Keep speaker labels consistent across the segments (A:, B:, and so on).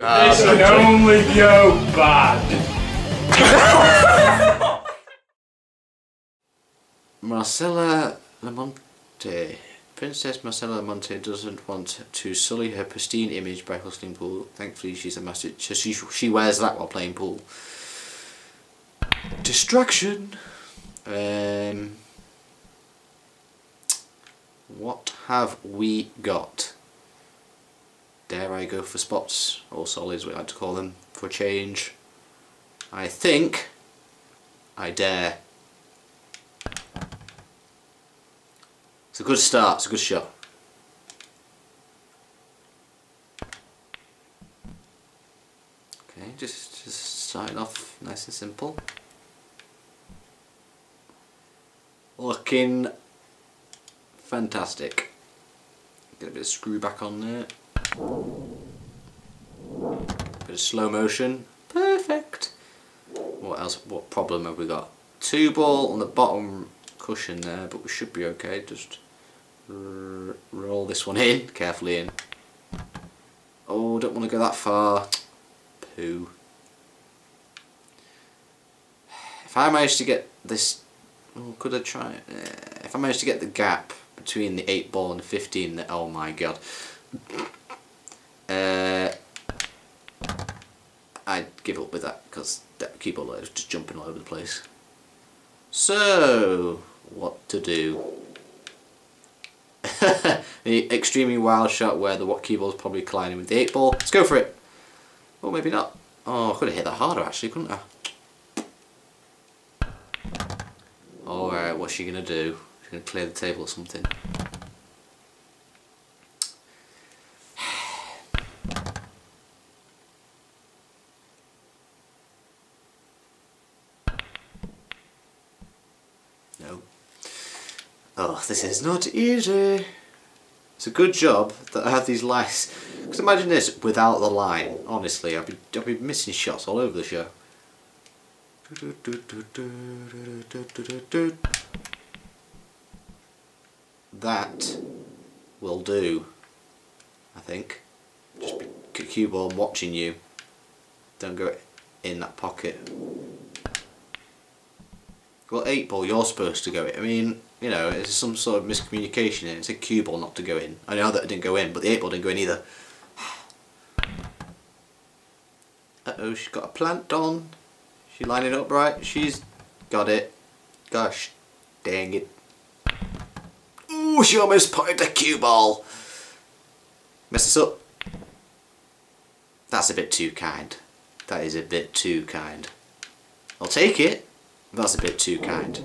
A: This can only go bad.
B: Marcella Lamonte. Princess Marcella Lamonte doesn't want to sully her pristine image by hustling pool. Thankfully, she's a master. so She, she wears that while playing pool. Distraction. Um, what have we got? Dare I go for spots, or solids we like to call them, for a change? I think I dare. It's a good start, it's a good shot. Okay, just, just starting off nice and simple. Looking fantastic. Get a bit of screw back on there. Bit of slow motion. Perfect. What else? What problem have we got? Two ball on the bottom cushion there, but we should be okay. Just roll this one in, carefully in. Oh, don't want to go that far. Poo. If I manage to get this, oh, could I try it? Eh, if I manage to get the gap between the 8 ball and the 15, oh my god. I'd give up with that because that keyboard is just jumping all over the place. So, what to do? the extremely wild shot where the what keyboard's probably colliding with the 8 ball. Let's go for it. Or maybe not. Oh, I could have hit that harder actually, couldn't I? Alright, what's she going to do? She's to clear the table or something. No. Oh, this is not easy. It's a good job that I have these lights. Because imagine this without the line. Honestly, I'd be, I'd be missing shots all over the show. That will do, I think. Just be cue ball watching you. Don't go in that pocket. Well, 8 ball, you're supposed to go in. I mean, you know, it's some sort of miscommunication. It's a cue ball not to go in. I know that it didn't go in, but the 8 ball didn't go in either. Uh oh, she's got a plant on. She lining up right. She's got it. Gosh, dang it. Ooh, she almost potted the cue ball. This up. That's a bit too kind. That is a bit too kind. I'll take it. That's a bit too kind.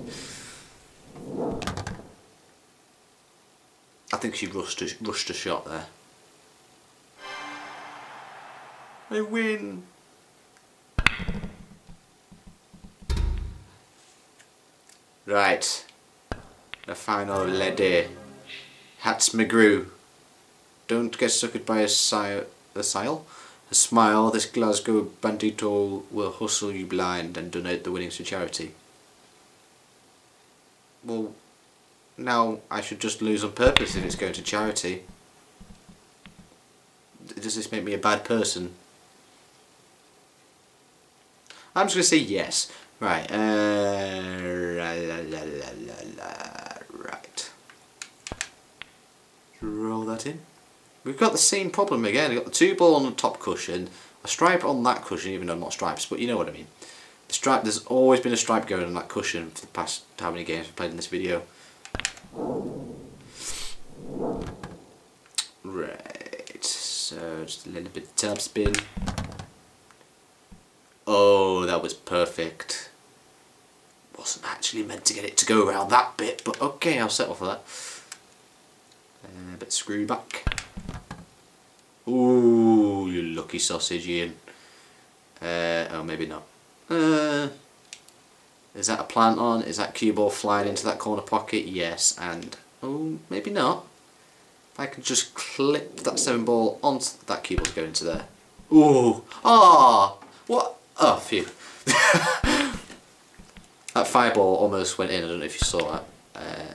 B: I think she rushed a, rushed a shot there. I win! Right. The final lady. Hats McGrew. Don't get suckered by a sile. A sile? A smile, this Glasgow bandito will hustle you blind and donate the winnings to charity. Well, now I should just lose on purpose if it's going to charity. Does this make me a bad person? I'm just going to say yes. Right. Uh, right. Roll that in. We've got the same problem again. We've got the two ball on the top cushion, a stripe on that cushion, even though not stripes, but you know what I mean. The stripe, there's always been a stripe going on that cushion for the past how many games we've played in this video. Right, so just a little bit of top spin. Oh, that was perfect. Wasn't actually meant to get it to go around that bit, but okay, I'll settle for that. Uh, a bit screw back. Ooh, you lucky sausage, Iain. Uh, oh, maybe not. Uh, is that a plant on? Is that cue ball flying into that corner pocket? Yes, and oh, maybe not. If I could just clip that seven ball onto that cue ball to go into there. Ooh, ah, oh, what? Oh, phew. that fireball almost went in. I don't know if you saw that. Uh,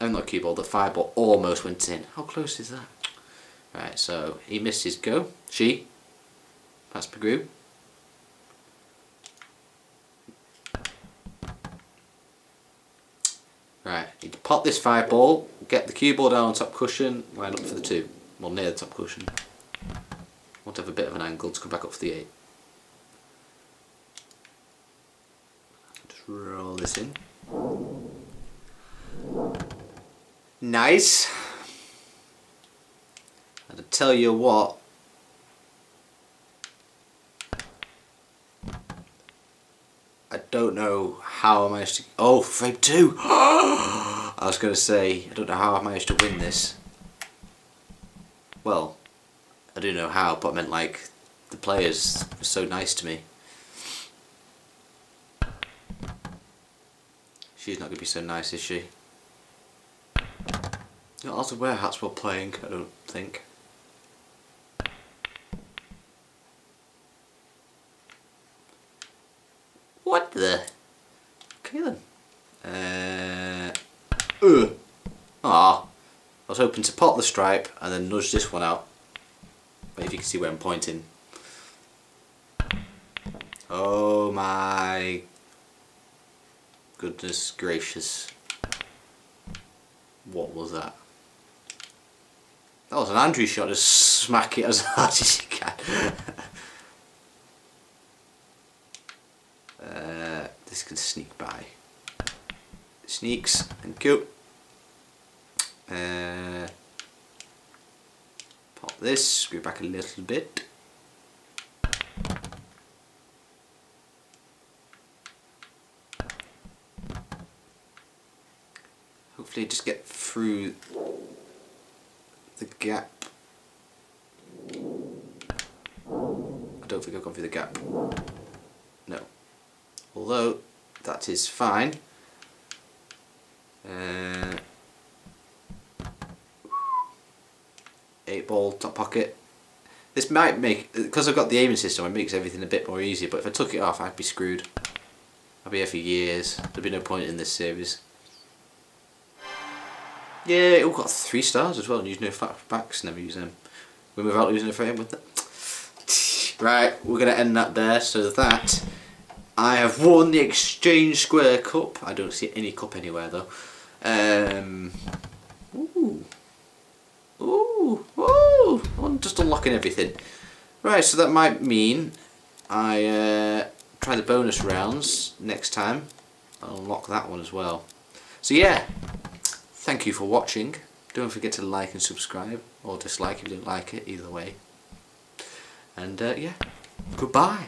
B: I'm not a cue ball. The fireball almost went in. How close is that? Right, so he missed his go. She. That's Pagru. Right, you pop this five ball, get the cue ball down on top cushion, line up for the two. Well, near the top cushion. Want to have a bit of an angle to come back up for the eight. Just roll this in. Nice. And to tell you what, don't know how I managed to. Oh, frame two! I was going to say, I don't know how I managed to win this. Well, I do know how, but I meant like the players were so nice to me. She's not going to be so nice, is she? Not allowed to wear hats while playing, I don't think. What the? Okay then. Uh, ugh. Ah, I was hoping to pop the stripe and then nudge this one out. But if you can see where I'm pointing. Oh my goodness gracious. What was that? That was an Andrew shot, just smack it as hard as you can. uh, this can sneak by. Sneaks, thank you. Uh, pop this, screw back a little bit. Hopefully just get through the gap. I don't think I've gone through the gap. No. Although, that is fine. Uh, eight ball top pocket. This might make, because I've got the aiming system, it makes everything a bit more easier, but if I took it off I'd be screwed. I'd be here for years. There'd be no point in this series. Yeah, it all got three stars as well, and use no flashbacks, never use them. Win without losing a frame with it. Right, we're going to end that there, so that I have won the Exchange Square Cup. I don't see any cup anywhere though. Um, ooh. Ooh, ooh, I'm just unlocking everything. Right, so that might mean I uh, try the bonus rounds next time. I'll unlock that one as well. So yeah, thank you for watching. Don't forget to like and subscribe, or dislike if you don't like it, either way. And uh, yeah, goodbye.